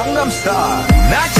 Gangnam Style.